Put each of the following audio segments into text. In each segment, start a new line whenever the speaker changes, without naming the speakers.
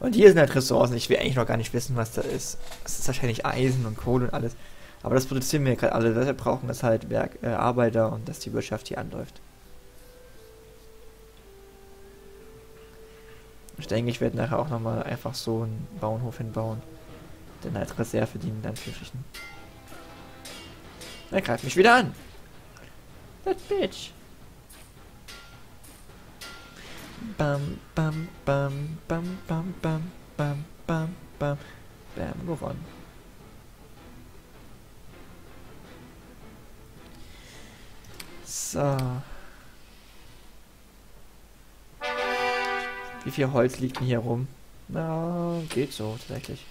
Und hier sind halt Ressourcen. Ich will eigentlich noch gar nicht wissen, was da ist. Es ist wahrscheinlich Eisen und Kohle und alles. Aber das produzieren wir gerade alle. Wir brauchen, ist halt Werk, äh, Arbeiter und dass die Wirtschaft hier anläuft. Ich denke, ich werde nachher auch nochmal einfach so einen Bauernhof hinbauen. Denn als Reserve dienen dann Fischen. Er greift mich wieder an. That bitch. Bam, bam, bam, bam, bam, bam, bam, bam, bam. Bam, gewonnen. So. Wie viel Holz liegt denn hier rum? Na, geht so, tatsächlich.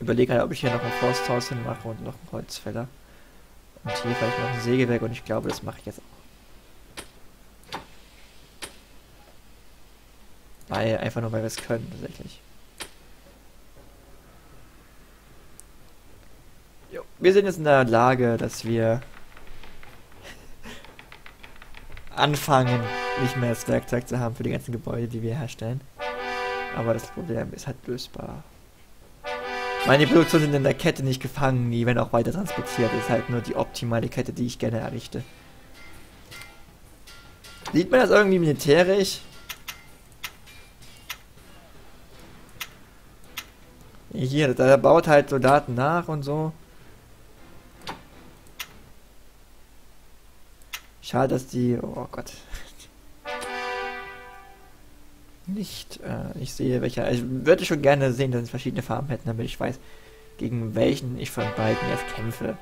Überlege halt, ob ich hier noch ein Forsthaus hinmache und noch einen Holzfäller. Und hier vielleicht noch ein Sägewerk und ich glaube, das mache ich jetzt auch. Weil, einfach nur, weil wir es können, tatsächlich. Jo, wir sind jetzt in der Lage, dass wir anfangen, nicht mehr das Werkzeug zu haben für die ganzen Gebäude, die wir herstellen. Aber das Problem ist halt lösbar. Meine Produktionen sind in der Kette nicht gefangen, die werden auch weiter transportiert. Das ist halt nur die optimale Kette, die ich gerne errichte. Sieht man das irgendwie militärisch? Hier, da baut halt Soldaten nach und so. Schade, dass die... Oh Gott. Nicht, äh, ich sehe welcher... Ich würde schon gerne sehen, dass es verschiedene Farben hätten, damit ich weiß, gegen welchen ich von beiden jetzt kämpfe.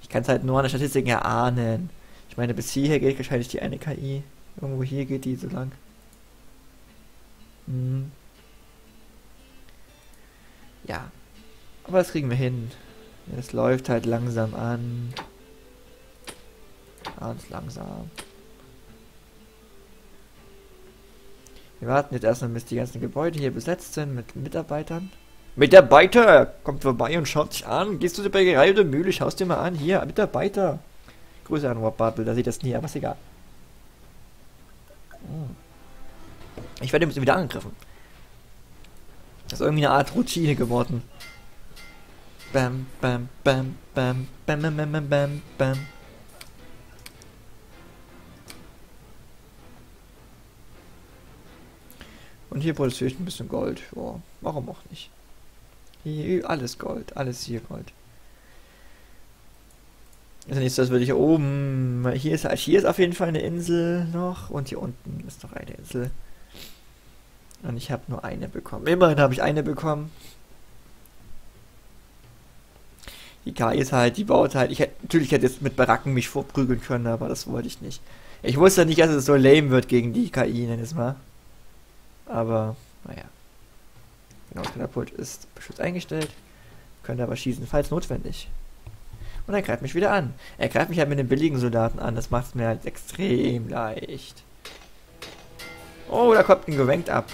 Ich kann es halt nur an der Statistik erahnen. Ich meine, bis hierher geht wahrscheinlich die eine KI. Irgendwo hier geht die so lang. Hm. Ja. Aber das kriegen wir hin. Es läuft halt langsam an. Ganz langsam. Wir warten jetzt erstmal, bis die ganzen Gebäude hier besetzt sind mit Mitarbeitern. Mitarbeiter! Kommt vorbei und schaut sich an. Gehst du zur Bäckerei oder Mühle? Schaust dir mal an. Hier, Mitarbeiter. Grüße an Rob Bubble, da sieht das nie, aber ist egal. Hm. Ich werde wieder angegriffen. Das ist irgendwie eine Art Routine geworden. Bam, bam, bam, bam, bam, bam, bam, bam, bam. Und hier produziere ich ein bisschen Gold. Ja, warum auch nicht? Hier alles Gold, alles hier Gold. Also als würde ich hier oben. Hier ist, hier ist auf jeden Fall eine Insel noch und hier unten ist noch eine Insel. Und ich habe nur eine bekommen. Immerhin habe ich eine bekommen. Die KI ist halt, die baut halt. Ich hätte, natürlich hätte jetzt mit Baracken mich vorprügeln können, aber das wollte ich nicht. Ich wusste nicht, dass es so lame wird gegen die KI, nenn es mal. Aber, naja. Genau, Katapult ist beschützt eingestellt. Könnte aber schießen, falls notwendig. Und er greift mich wieder an. Er greift mich halt mit den billigen Soldaten an. Das macht es mir halt extrem leicht. Oh, da kommt ein gewenkt ab.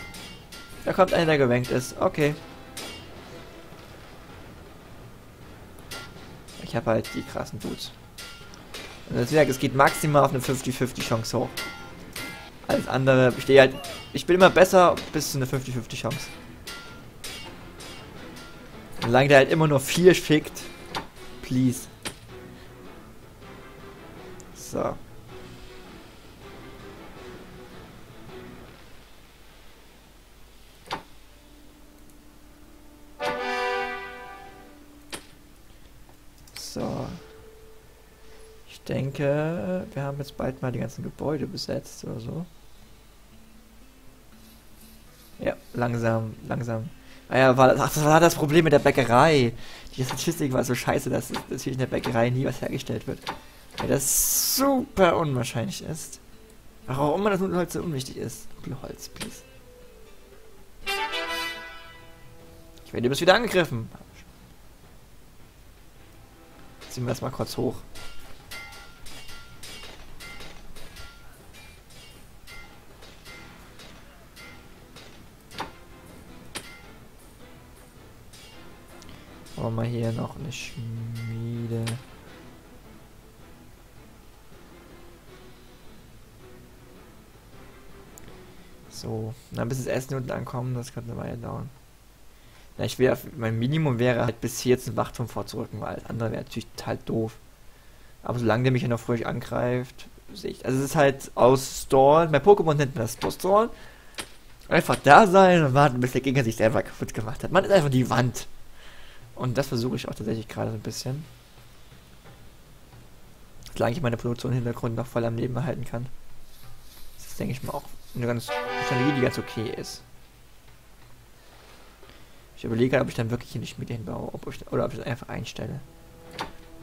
Da kommt einer, der gewenkt ist. Okay. Ich habe halt die krassen Dudes. Und deswegen, es geht maximal auf eine 50-50 Chance hoch. Alles andere, ich stehe halt, ich bin immer besser bis zu eine 50-50 Chance. Solange der halt immer nur 4 schickt, please. So. Denke, wir haben jetzt bald mal die ganzen Gebäude besetzt oder so. Ja, langsam, langsam. Naja, ah war, ach, das war das Problem mit der Bäckerei. Die Statistik war so scheiße, dass natürlich in der Bäckerei nie was hergestellt wird. Weil das super unwahrscheinlich ist. Warum immer das Nudelholz so unwichtig ist. Nudelholz, please. Ich werde übrigens wieder angegriffen. Ziehen wir das mal kurz hoch. Brauchen wir hier noch eine Schmiede. So, dann bis das Essen unten ankommen, das könnte eine Weile dauern. Ja, ich wäre, mein Minimum wäre halt bis hier jetzt ein Wachturm vorzurücken, weil andere wäre natürlich total doof. Aber solange der mich ja noch fröhlich angreift, sehe ich. Also es ist halt ausstallen. Bei Pokémon nennt man das Stallen. Einfach da sein und warten, bis der Gegner sich selber kaputt gemacht hat. Man ist einfach die Wand. Und das versuche ich auch tatsächlich gerade so ein bisschen. Solange ich meine Produktion im Hintergrund noch voll am Leben erhalten kann. Das ist, denke ich mal, auch eine ganz Strategie, die ganz okay ist. Ich überlege, ob ich dann wirklich hier eine Schmiede hinbaue ob ich, oder ob ich das einfach einstelle.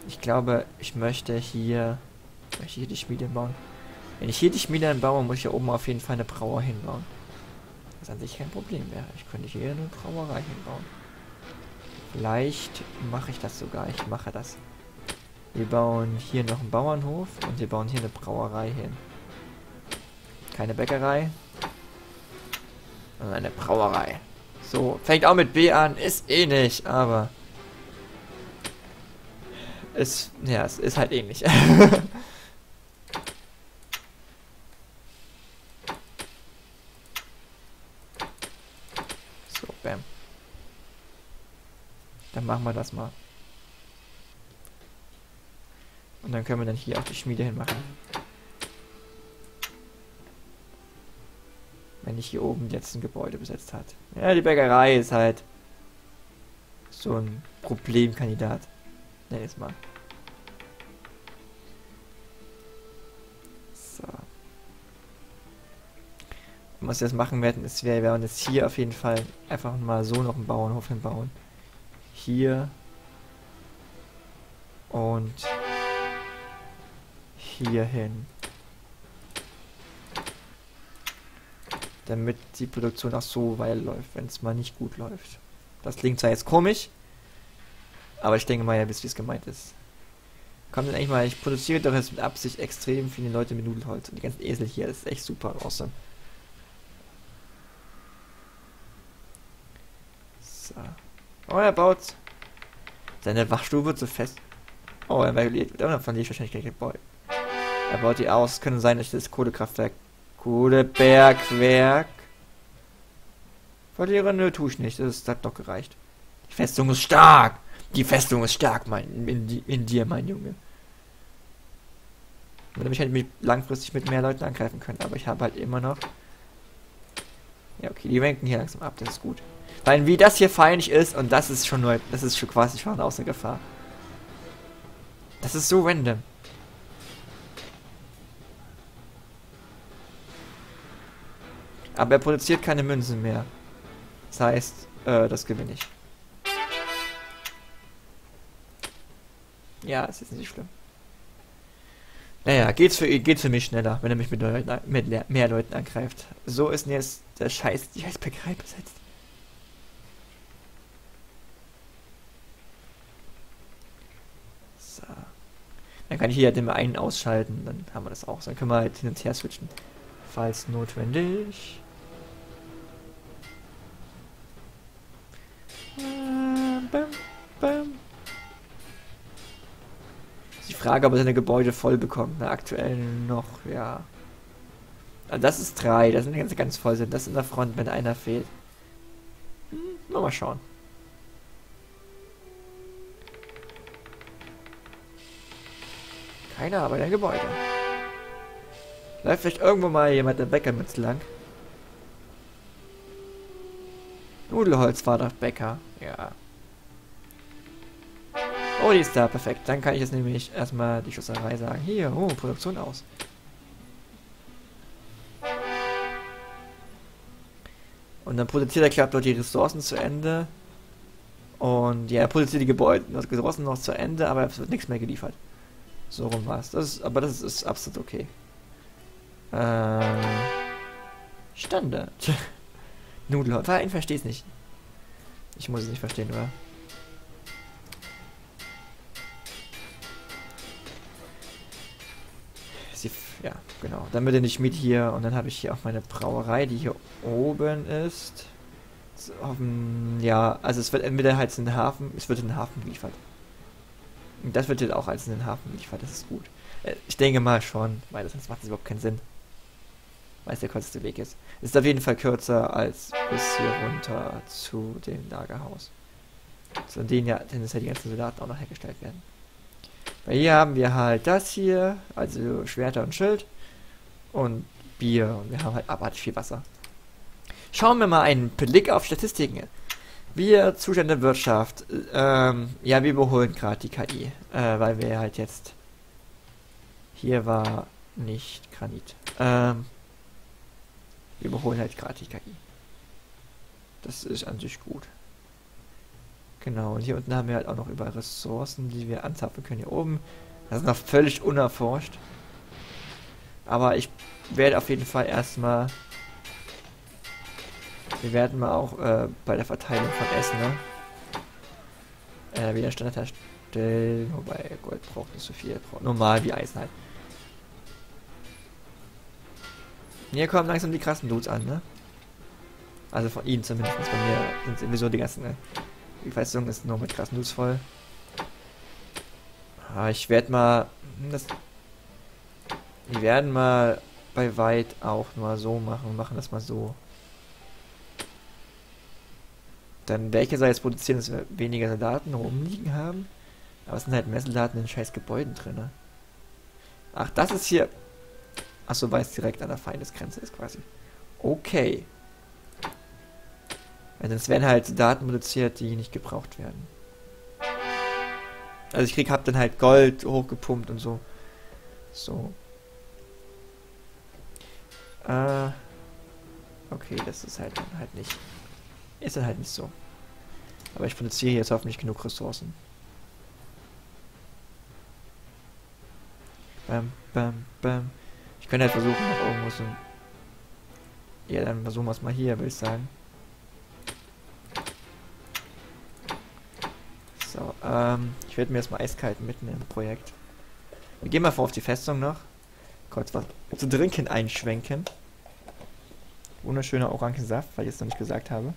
Ich glaube, ich möchte hier, möchte hier die Schmiede bauen. Wenn ich hier die Schmiede baue, muss ich hier oben auf jeden Fall eine Brauer hinbauen. Was an sich kein Problem wäre. Ich könnte hier eine Brauerei hinbauen. Vielleicht mache ich das sogar. Ich mache das. Wir bauen hier noch einen Bauernhof und wir bauen hier eine Brauerei hin. Keine Bäckerei, eine Brauerei. So, fängt auch mit B an, ist eh nicht, aber es, ja, es ist halt ähnlich. so, bam. Dann machen wir das mal. Und dann können wir dann hier auch die Schmiede hinmachen. Wenn ich hier oben jetzt ein Gebäude besetzt hat. Ja, die Bäckerei ist halt so ein Problemkandidat. Nenn es mal. So. Und was wir jetzt machen werden, ist, wir werden jetzt hier auf jeden Fall einfach mal so noch einen Bauernhof hinbauen. Hier. Und hier hin. Damit die Produktion auch so weit läuft, wenn es mal nicht gut läuft. Das klingt zwar jetzt komisch, aber ich denke mal, ihr wisst, wie es gemeint ist. Kommt dann eigentlich mal, ich produziere doch jetzt mit Absicht extrem viele Leute mit Nudelholz. Und die ganzen Esel hier, das ist echt super awesome. So. Oh, er baut seine Wachstube zu fest. Oh, er verliert, davon verliere ich wahrscheinlich gleich Gebäude. Er baut die aus. Könnte sein, dass ich das Kohlekraftwerk. Kohlebergwerk. Verliere, nö, tue ich nicht. Das hat doch gereicht. Die Festung ist stark. Die Festung ist stark, mein, in, in dir, mein Junge. Würde mich halt mit, langfristig mit mehr Leuten angreifen können, aber ich habe halt immer noch. Ja, okay, die wenken hier langsam ab, das ist gut. Weil wie das hier feindlich ist, und das ist schon neu, das ist schon quasi schon außer Gefahr. Das ist so random. Aber er produziert keine Münzen mehr. Das heißt, äh, das gewinne ich. Ja, es ist nicht schlimm. Naja, geht's für geht's für mich schneller, wenn er mich mit, Leuten, mit mehr Leuten angreift. So ist jetzt der Scheiß, die Scheißbäckerei besetzt. Dann kann ich hier den einen ausschalten, dann haben wir das auch. Dann können wir halt hin und her switchen. Falls notwendig. Die Frage, ob er seine Gebäude voll bekommt. Na, aktuell noch, ja. Also das ist drei, das sind ganz, ganz voll sind. Das in der Front, wenn einer fehlt. Hm, mal schauen. Keiner, aber der Gebäude. Läuft vielleicht irgendwo mal jemand der Bäcker mit lang. Nudelholz war doch Bäcker. Ja. Oh, die ist da, perfekt. Dann kann ich jetzt nämlich erstmal die Schusserei sagen. Hier, oh, Produktion aus. Und dann produziert er, klappt dort die Ressourcen zu Ende. Und ja, er produziert die Gebäude, die Ressourcen noch zu Ende, aber es wird nichts mehr geliefert. So rum war es. Das aber das ist, absolut okay. Äh, Standard. Nudelholz. Ich verstehe es nicht. Ich muss es nicht verstehen, oder? Sie, ja, genau. Dann bitte nicht mit hier und dann habe ich hier auch meine Brauerei, die hier oben ist. Dem, ja, also es wird entweder halt in den Hafen, es wird in den Hafen geliefert. Das wird jetzt auch als in den Hafen geliefert, das ist gut. Äh, ich denke mal schon, weil sonst macht es überhaupt keinen Sinn. weil es der kürzeste Weg ist. Ist auf jeden Fall kürzer als bis hier runter zu dem Lagerhaus. Zu denen ja tendenziell die ganzen Soldaten auch noch hergestellt werden. Weil hier haben wir halt das hier, also Schwerter und Schild und Bier und wir haben halt abartig viel Wasser. Schauen wir mal einen Blick auf Statistiken. Wir, Zustand der Wirtschaft, ähm, ja, wir überholen gerade die KI, äh, weil wir halt jetzt, hier war nicht Granit, ähm, wir überholen halt gerade die KI. Das ist an sich gut. Genau, und hier unten haben wir halt auch noch über Ressourcen, die wir anzapfen können. Hier oben, das ist noch völlig unerforscht. Aber ich werde auf jeden Fall erstmal wir werden mal auch äh, bei der Verteilung von Essen, ne? Äh, wieder Standard herstellen, wobei Gold braucht nicht so viel, braucht normal wie Eisen halt. Hier kommen langsam die krassen Dudes an, ne? Also von ihnen zumindest. Bei mir sind sowieso die ganzen. Ne? Die Festung ist nur mit krassen Dudes voll. Ah, ich werde mal. Hm, das, wir werden mal bei weit auch nur so machen. Machen das mal so. Dann welche soll jetzt produzieren, dass wir weniger Soldaten rumliegen haben? Aber es sind halt mehr Soldaten in scheiß Gebäuden drin. Ach, das ist hier. Achso, weil es direkt an der Feindesgrenze ist quasi. Okay. Also es werden halt Daten produziert, die nicht gebraucht werden. Also ich krieg, hab dann halt Gold hochgepumpt und so. So. Äh. Okay, das ist halt dann halt nicht. Ist halt nicht so. Aber ich produziere jetzt hoffentlich genug Ressourcen. Bam, bam, bam. Ich könnte halt versuchen, noch irgendwo so... Ja, dann versuchen wir es mal hier, würde ich sagen. So, ähm, ich werde mir erstmal eiskalt mitnehmen im Projekt. Wir gehen mal vor auf die Festung noch. Kurz was zu trinken einschwenken. Wunderschöner Orangensaft, weil ich es noch nicht gesagt habe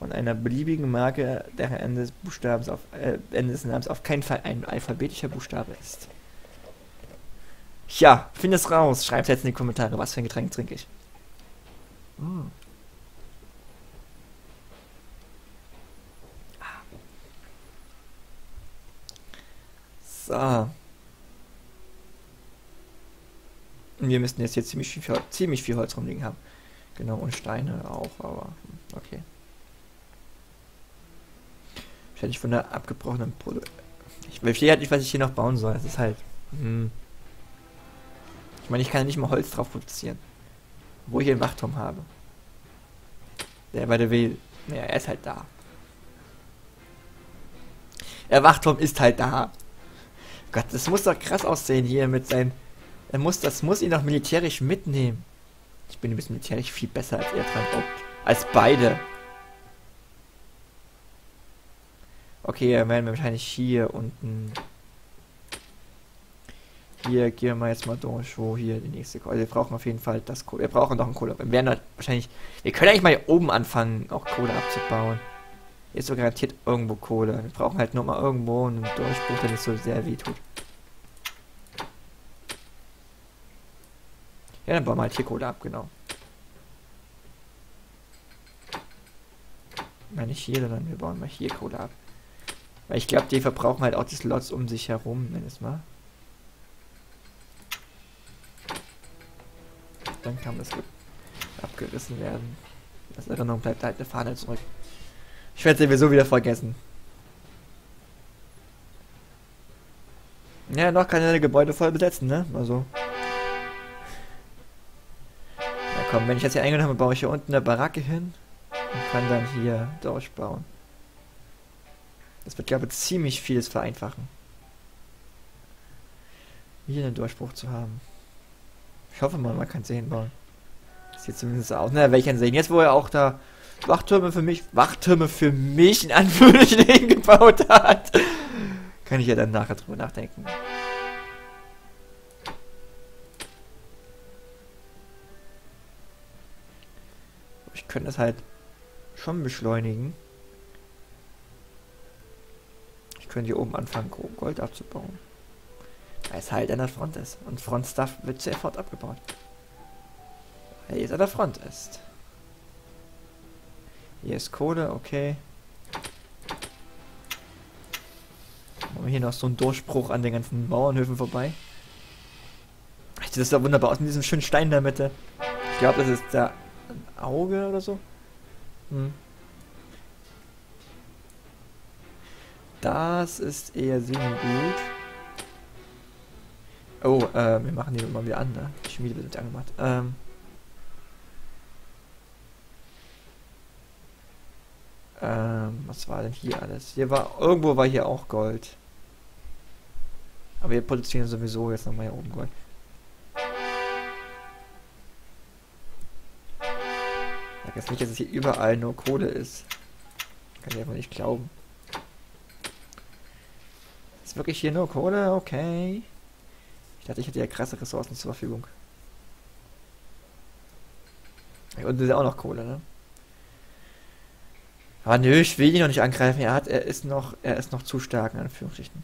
von einer beliebigen Marke, deren Ende des Buchstabens auf, äh, Ende des Namens auf keinen Fall ein alphabetischer Buchstabe ist. Ja, find es raus. Schreibt jetzt in die Kommentare, was für ein Getränk trinke ich. Mm. So. Wir müssten jetzt hier ziemlich viel, ziemlich viel Holz rumliegen haben. Genau, und Steine auch, aber okay. Wahrscheinlich von der abgebrochenen Produkt. Ich verstehe halt nicht, was ich hier noch bauen soll. Es ist halt. Hm. Ich meine, ich kann ja nicht mal Holz drauf produzieren. Wo ich einen Wachturm habe. Der bei der will. Naja, er ist halt da. Der Wachturm ist halt da. Gott, das muss doch krass aussehen hier mit seinem. Er muss, das muss ihn doch militärisch mitnehmen. Ich bin ein bisschen militärisch viel besser als er dran. Als beide. Okay, dann werden wir wahrscheinlich hier unten. Hier gehen wir jetzt mal durch, wo hier die nächste Kohle. Wir brauchen auf jeden Fall das Kohle. Wir brauchen noch ein Kohle. Wir werden halt wahrscheinlich. Wir können eigentlich mal hier oben anfangen, auch Kohle abzubauen. Ist so garantiert irgendwo Kohle. Wir brauchen halt nur mal irgendwo einen Durchbruch, der nicht so sehr weh tut. Ja, dann bauen wir halt hier Kohle ab, genau. Nein, nicht hier, sondern wir bauen mal hier Kohle ab. Weil ich glaube, die verbrauchen halt auch die Slots um sich herum, nenn es mal. Dann kann das abgerissen werden. Als Erinnerung bleibt halt eine Fahne zurück. Ich werde sowieso wieder vergessen. Ja, noch kann er Gebäude voll besetzen, ne? Also. Ja komm, wenn ich jetzt hier eingenommen habe, baue ich hier unten eine Baracke hin und kann dann hier durchbauen. Das wird, glaube ich, ziemlich vieles vereinfachen. Hier einen Durchbruch zu haben. Ich hoffe mal, man kann sie hinbauen. Sieht zumindest aus. Na, welchen sehen? Jetzt, wo er auch da Wachtürme für mich, Wachtürme für mich in Anführungsstrichen gebaut hat, kann ich ja dann nachher drüber nachdenken. Ich könnte das halt schon beschleunigen. Können hier oben anfangen, Gold abzubauen. Weil es halt an der Front ist. Und Frontstuff wird sofort abgebaut. er jetzt an der Front ist. Hier ist Kohle, okay. Machen wir hier noch so einen Durchbruch an den ganzen Mauernhöfen vorbei. Das ist ja wunderbar aus mit diesem schönen Stein in der Mitte. Ich glaube, das ist da ein Auge oder so. Hm. Das ist eher semi-gut. Oh, äh, wir machen die mal wieder an, ne? Die Schmiede wird nicht angemacht. Ähm. Ähm, was war denn hier alles? Hier war, irgendwo war hier auch Gold. Aber wir produzieren sowieso jetzt nochmal hier oben Gold. Sag jetzt nicht, dass es hier überall nur Kohle ist. Kann ich einfach nicht glauben. Ist wirklich hier nur Kohle? Okay. Ich dachte, ich hätte ja krasse Ressourcen zur Verfügung. Hier unten ist ja auch noch Kohle, ne? Aber nö, ich will ihn noch nicht angreifen. Er hat, er ist noch, er ist noch zu stark, in Anführungsstrichen.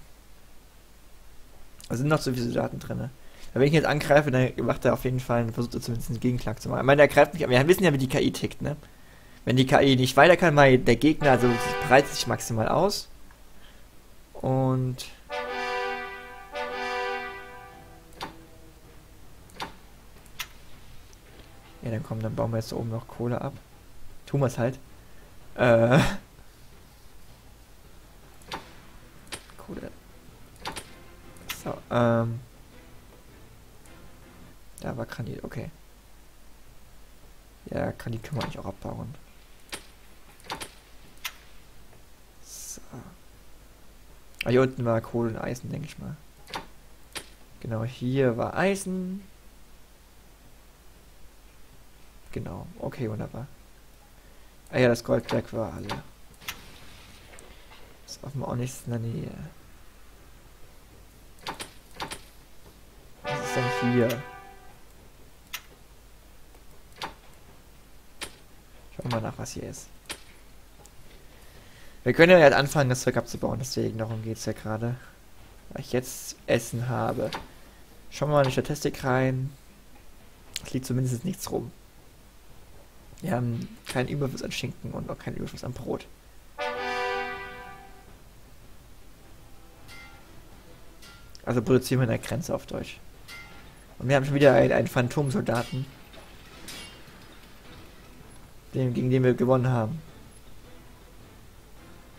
Da sind noch zu viele Soldaten drin. Ne? wenn ich ihn jetzt angreife, dann macht er auf jeden Fall einen Versuch, zumindest einen Gegenklag zu machen. Ich meine, er greift mich, aber wir wissen ja, wie die KI tickt, ne? Wenn die KI nicht weiter kann, mal der Gegner, also breitet sich maximal aus. Und Ja, dann komm, dann bauen wir jetzt oben noch Kohle ab. Tun wir es halt. Äh. Kohle. So, ähm. Da war Granit, okay. Ja, Granit können wir eigentlich auch abbauen. So. Ah, hier unten war Kohle und Eisen, denke ich mal. Genau, hier war Eisen. Genau, okay, wunderbar. Ah ja, das Goldberg war alle. Ist offenbar auch nichts in der Nähe. Was ist denn hier? Schauen wir mal nach, was hier ist. Wir können ja jetzt anfangen, das Zeug abzubauen, deswegen darum geht es ja gerade. Weil ich jetzt Essen habe. Schauen wir mal in die Statistik rein. Es liegt zumindest nichts rum. Wir haben keinen Überfluss an Schinken und auch keinen Überfluss an Brot. Also produzieren wir eine Grenze auf Deutsch. Und wir haben schon wieder einen, einen Phantomsoldaten, den, gegen den wir gewonnen haben.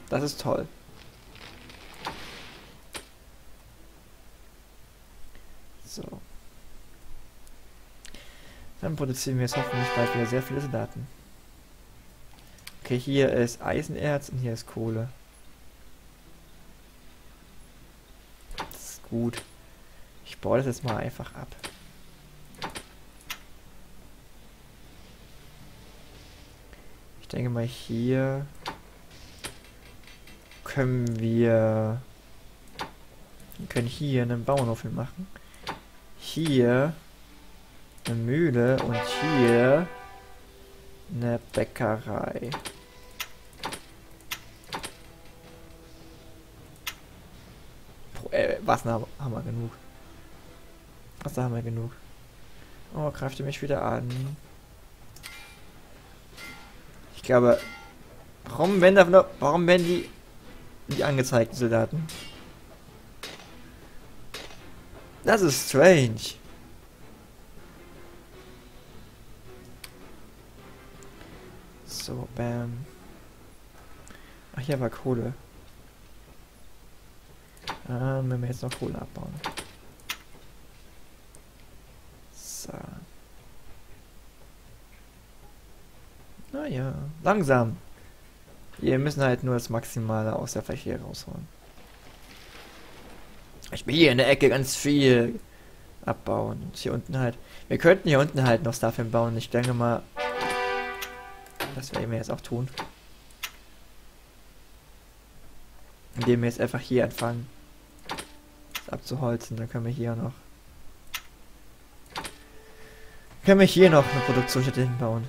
Das ist toll. So. Dann produzieren wir jetzt hoffentlich bald wieder sehr viele Soldaten. Okay, hier ist Eisenerz und hier ist Kohle. Das ist gut. Ich baue das jetzt mal einfach ab. Ich denke mal hier können wir, wir können hier einen Bauernhof machen. Hier eine Mühle und hier eine Bäckerei. Äh, Wasser haben wir genug. Wasser haben wir genug. Oh, greift ihr mich wieder an. Ich glaube, warum werden da, warum werden die, die angezeigten Soldaten? Das ist strange. Bam. Ach, hier war Kohle. Ah, wenn wir jetzt noch Kohle abbauen. So. Naja, langsam. Wir müssen halt nur das Maximale aus der Fläche rausholen. Ich will hier in der Ecke ganz viel abbauen. Und hier unten halt. Wir könnten hier unten halt noch Stuff hinbauen. Ich denke mal, das werden wir jetzt auch tun. Indem wir jetzt einfach hier anfangen, das abzuholzen. Dann können wir hier noch können wir hier noch eine Produktionsstätte hinbauen.